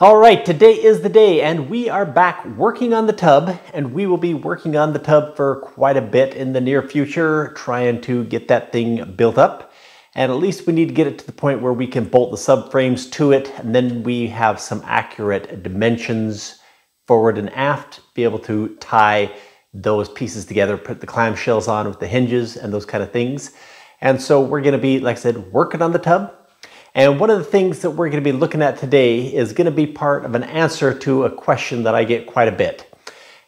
All right, today is the day and we are back working on the tub and we will be working on the tub for quite a bit in the near future, trying to get that thing built up. And at least we need to get it to the point where we can bolt the subframes to it and then we have some accurate dimensions forward and aft, be able to tie those pieces together, put the clamshells on with the hinges and those kind of things. And so we're gonna be, like I said, working on the tub and one of the things that we're going to be looking at today is going to be part of an answer to a question that I get quite a bit.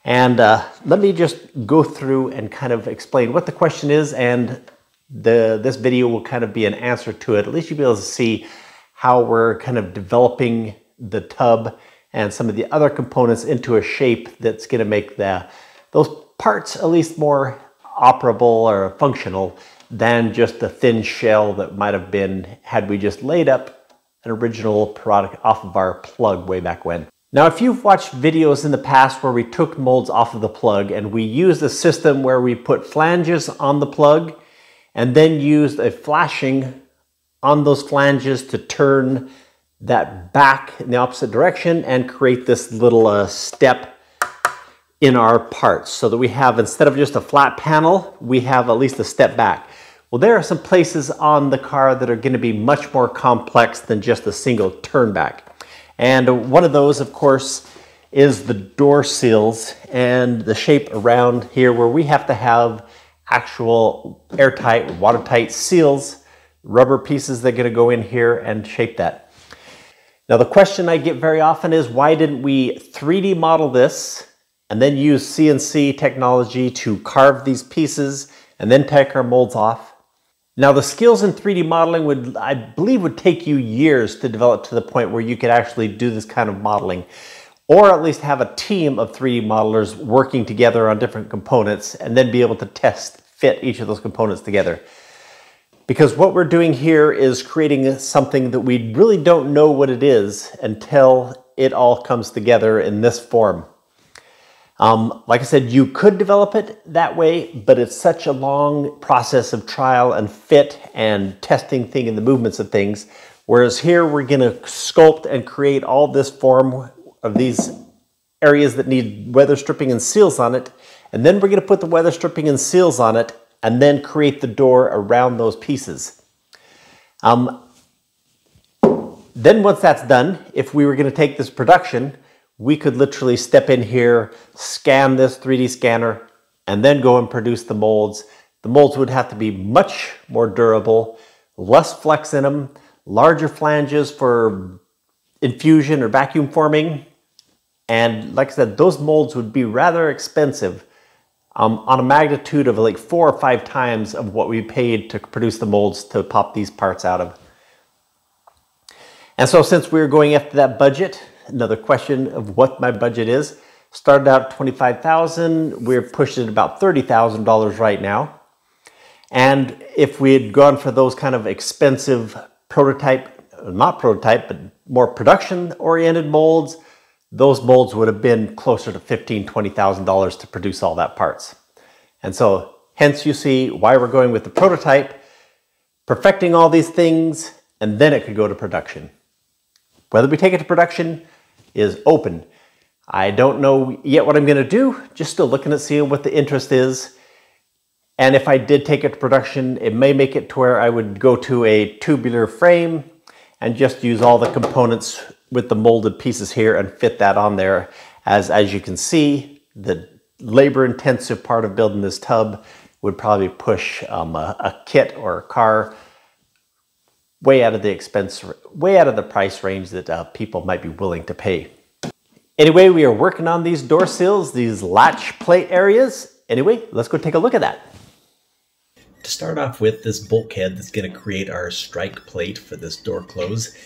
And uh, let me just go through and kind of explain what the question is and the, this video will kind of be an answer to it. At least you'll be able to see how we're kind of developing the tub and some of the other components into a shape that's going to make the, those parts at least more operable or functional than just the thin shell that might have been had we just laid up an original product off of our plug way back when. Now, if you've watched videos in the past where we took molds off of the plug and we used a system where we put flanges on the plug and then used a flashing on those flanges to turn that back in the opposite direction and create this little uh, step in our parts so that we have, instead of just a flat panel, we have at least a step back. Well, there are some places on the car that are gonna be much more complex than just a single turn back. And one of those, of course, is the door seals and the shape around here where we have to have actual airtight, watertight seals, rubber pieces that are gonna go in here and shape that. Now the question I get very often is why didn't we 3D model this and then use CNC technology to carve these pieces and then take our molds off. Now the skills in 3D modeling would, I believe would take you years to develop to the point where you could actually do this kind of modeling or at least have a team of 3D modelers working together on different components and then be able to test fit each of those components together. Because what we're doing here is creating something that we really don't know what it is until it all comes together in this form. Um, like I said, you could develop it that way, but it's such a long process of trial and fit and testing thing and the movements of things. Whereas here we're going to sculpt and create all this form of these areas that need weather stripping and seals on it. And then we're going to put the weather stripping and seals on it and then create the door around those pieces. Um, then once that's done, if we were going to take this production, we could literally step in here, scan this 3D scanner, and then go and produce the molds. The molds would have to be much more durable, less flex in them, larger flanges for infusion or vacuum forming. And like I said, those molds would be rather expensive um, on a magnitude of like four or five times of what we paid to produce the molds to pop these parts out of. And so since we we're going after that budget, another question of what my budget is. Started out 25,000, we're pushing at about $30,000 right now. And if we had gone for those kind of expensive prototype, not prototype, but more production oriented molds, those molds would have been closer to $15,000, $20,000 to produce all that parts. And so hence you see why we're going with the prototype, perfecting all these things, and then it could go to production. Whether we take it to production is open. I don't know yet what I'm going to do, just still looking at seeing what the interest is. And if I did take it to production, it may make it to where I would go to a tubular frame and just use all the components with the molded pieces here and fit that on there. As, as you can see, the labor intensive part of building this tub would probably push um, a, a kit or a car way out of the expense, way out of the price range that uh, people might be willing to pay. Anyway, we are working on these door sills, these latch plate areas. Anyway, let's go take a look at that. To start off with, this bulkhead that's going to create our strike plate for this door close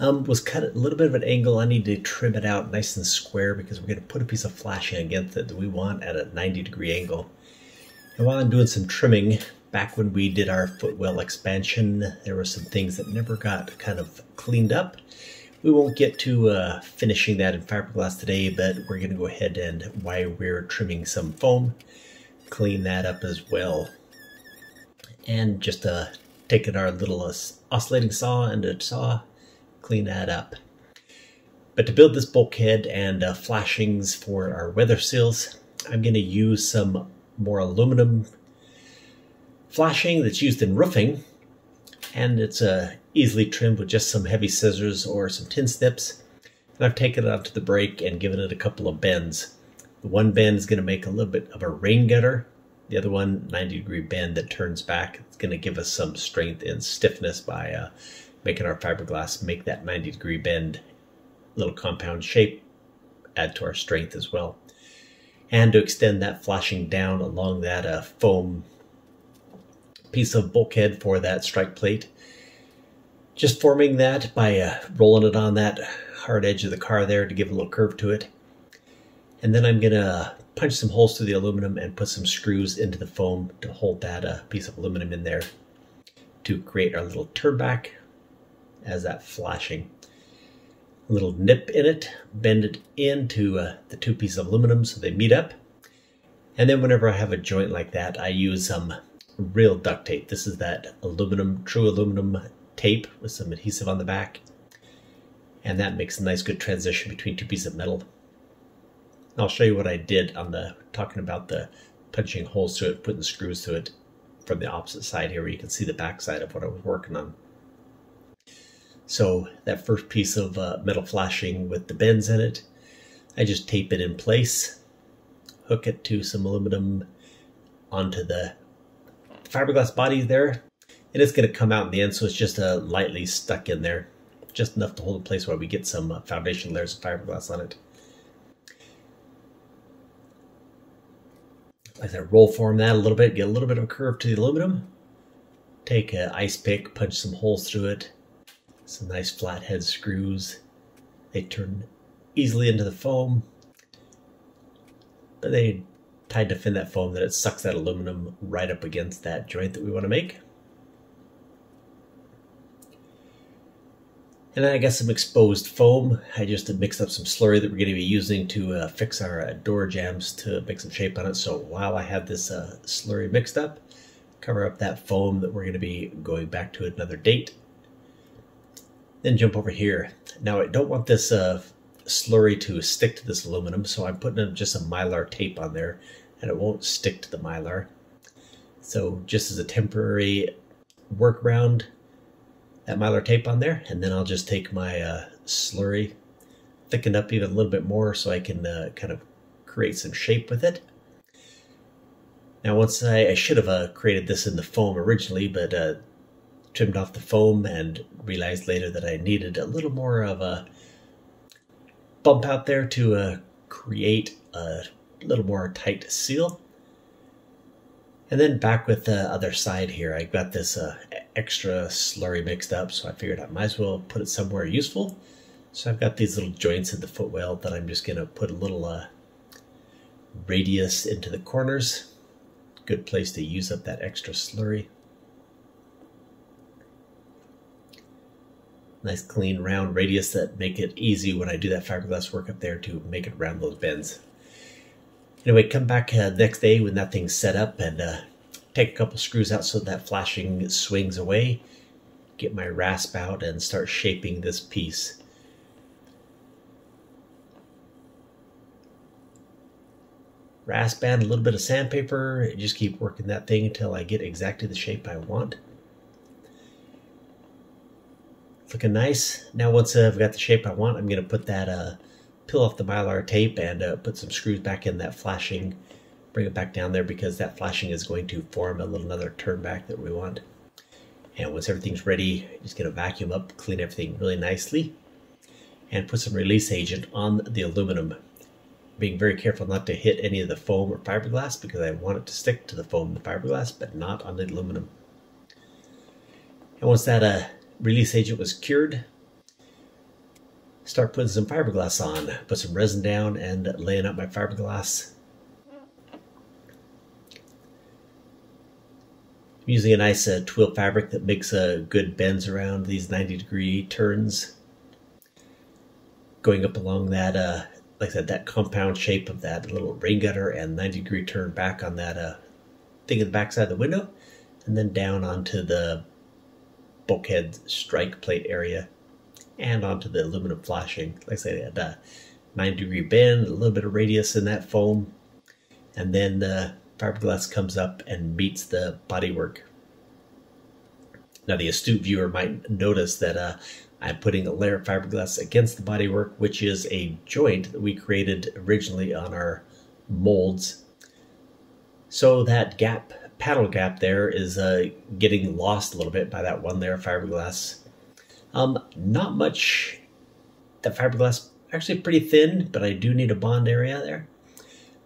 um, was cut at a little bit of an angle. I need to trim it out nice and square because we're going to put a piece of flashing against it that we want at a 90 degree angle. And while I'm doing some trimming, back when we did our footwell expansion, there were some things that never got kind of cleaned up. We won't get to uh, finishing that in fiberglass today, but we're going to go ahead and, while we're trimming some foam, clean that up as well. And just uh, taking our little uh, oscillating saw and a saw, clean that up. But to build this bulkhead and uh, flashings for our weather seals, I'm going to use some more aluminum flashing that's used in roofing. And it's uh, easily trimmed with just some heavy scissors or some tin snips. And I've taken it onto the brake and given it a couple of bends. The one bend is going to make a little bit of a rain gutter. The other one, 90 degree bend that turns back. It's going to give us some strength and stiffness by uh, making our fiberglass make that 90 degree bend little compound shape, add to our strength as well. And to extend that flashing down along that uh, foam piece of bulkhead for that strike plate. Just forming that by uh, rolling it on that hard edge of the car there to give a little curve to it. And then I'm going to punch some holes through the aluminum and put some screws into the foam to hold that uh, piece of aluminum in there to create our little turn back as that flashing. Little nip in it, bend it into uh, the two pieces of aluminum so they meet up. And then whenever I have a joint like that, I use some real duct tape. This is that aluminum, true aluminum tape with some adhesive on the back. And that makes a nice good transition between two pieces of metal. I'll show you what I did on the, talking about the punching holes through it, putting screws through it from the opposite side here where you can see the back side of what I was working on. So that first piece of uh, metal flashing with the bends in it, I just tape it in place, hook it to some aluminum onto the fiberglass body there, and it's going to come out in the end, so it's just uh, lightly stuck in there, just enough to hold in place while we get some uh, foundation layers of fiberglass on it. I roll form that a little bit, get a little bit of a curve to the aluminum. Take an ice pick, punch some holes through it. Some nice flathead screws. They turn easily into the foam. But they tied to fin that foam that it sucks that aluminum right up against that joint that we want to make. And then I got some exposed foam. I just mixed up some slurry that we're going to be using to uh, fix our uh, door jambs to make some shape on it. So while I have this uh, slurry mixed up, cover up that foam that we're going to be going back to another date. Then jump over here. Now I don't want this uh, slurry to stick to this aluminum, so I'm putting just some mylar tape on there and it won't stick to the mylar. So just as a temporary workaround, that mylar tape on there, and then I'll just take my uh, slurry, thicken up even a little bit more so I can uh, kind of create some shape with it. Now once I, I should have uh, created this in the foam originally, but uh, trimmed off the foam and realized later that I needed a little more of a bump out there to uh, create a little more tight seal. And then back with the other side here, I got this uh, extra slurry mixed up, so I figured I might as well put it somewhere useful. So I've got these little joints in the footwell that I'm just going to put a little uh, radius into the corners. Good place to use up that extra slurry. Nice clean round radius that make it easy when I do that fiberglass work up there to make it around those bends. Anyway, come back uh, next day when that thing's set up and uh, take a couple screws out so that flashing swings away. Get my rasp out and start shaping this piece. Rasp and a little bit of sandpaper. Just keep working that thing until I get exactly the shape I want. Looking nice. Now once I've got the shape I want, I'm going to put that uh, peel off the mylar tape and uh, put some screws back in that flashing, bring it back down there because that flashing is going to form a little another turn back that we want. And once everything's ready, just gonna vacuum up, clean everything really nicely, and put some release agent on the aluminum. Being very careful not to hit any of the foam or fiberglass because I want it to stick to the foam and the fiberglass, but not on the aluminum. And once that uh, release agent was cured, start putting some fiberglass on. Put some resin down and laying out my fiberglass. I'm using a nice uh, twill fabric that makes uh, good bends around these 90 degree turns. Going up along that, uh, like I said, that compound shape of that little rain gutter and 90 degree turn back on that uh, thing in the back side of the window. And then down onto the bulkhead strike plate area and onto the aluminum flashing. Like I said, at a 9 degree bend, a little bit of radius in that foam, and then the fiberglass comes up and meets the bodywork. Now the astute viewer might notice that uh, I'm putting a layer of fiberglass against the bodywork, which is a joint that we created originally on our molds. So that gap, panel gap there is uh, getting lost a little bit by that one layer of fiberglass. Um, not much, the fiberglass actually pretty thin, but I do need a bond area there.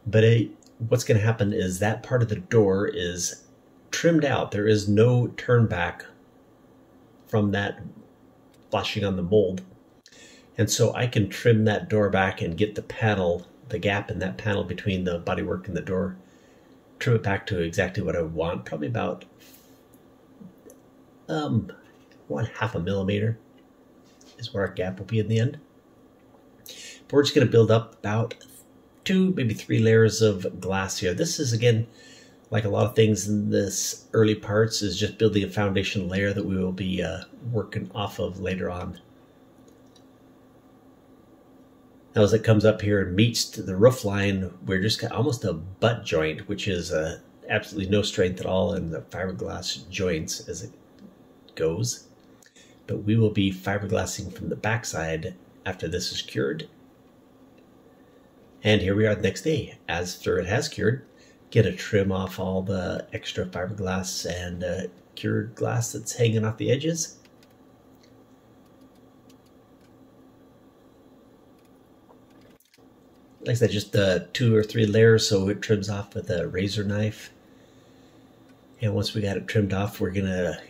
But it, what's going to happen is that part of the door is trimmed out. There is no turn back from that flashing on the mold. And so I can trim that door back and get the panel, the gap in that panel between the bodywork and the door, trim it back to exactly what I want, probably about um, one half a millimeter is where our gap will be in the end. But we're just going to build up about two, maybe three layers of glass here. This is, again, like a lot of things in this early parts, is just building a foundation layer that we will be uh, working off of later on. Now as it comes up here and meets the roof line, we're just got almost a butt joint, which is uh, absolutely no strength at all in the fiberglass joints as it goes. But we will be fiberglassing from the backside after this is cured. And here we are the next day. After it has cured, get a trim off all the extra fiberglass and uh, cured glass that's hanging off the edges. Like I said, just uh, two or three layers so it trims off with a razor knife. And once we got it trimmed off, we're to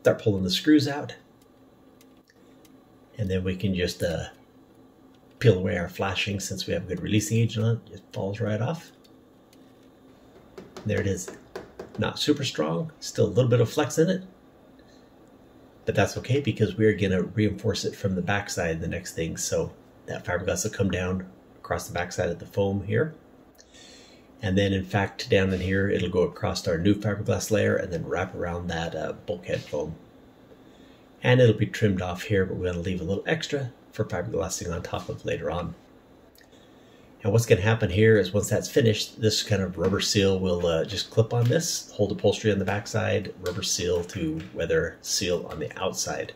start pulling the screws out. And then we can just uh, peel away our flashing since we have a good releasing agent on it. It falls right off. There it is. Not super strong, still a little bit of flex in it. But that's okay because we're to reinforce it from the backside the next thing. So that fiberglass will come down across the backside of the foam here. And then in fact, down in here, it'll go across our new fiberglass layer and then wrap around that uh, bulkhead foam. And it'll be trimmed off here, but we're gonna leave a little extra for fiberglassing on top of later on. And what's gonna happen here is once that's finished, this kind of rubber seal will uh, just clip on this, hold upholstery on the backside, rubber seal to weather seal on the outside.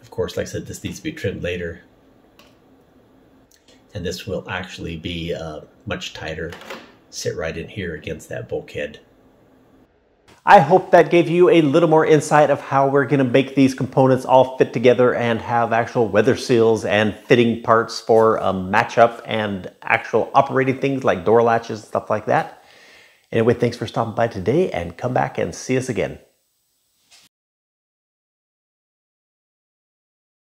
Of course, like I said, this needs to be trimmed later and this will actually be uh, much tighter. Sit right in here against that bulkhead. I hope that gave you a little more insight of how we're going to make these components all fit together and have actual weather seals and fitting parts for a matchup and actual operating things like door latches and stuff like that. Anyway, thanks for stopping by today and come back and see us again.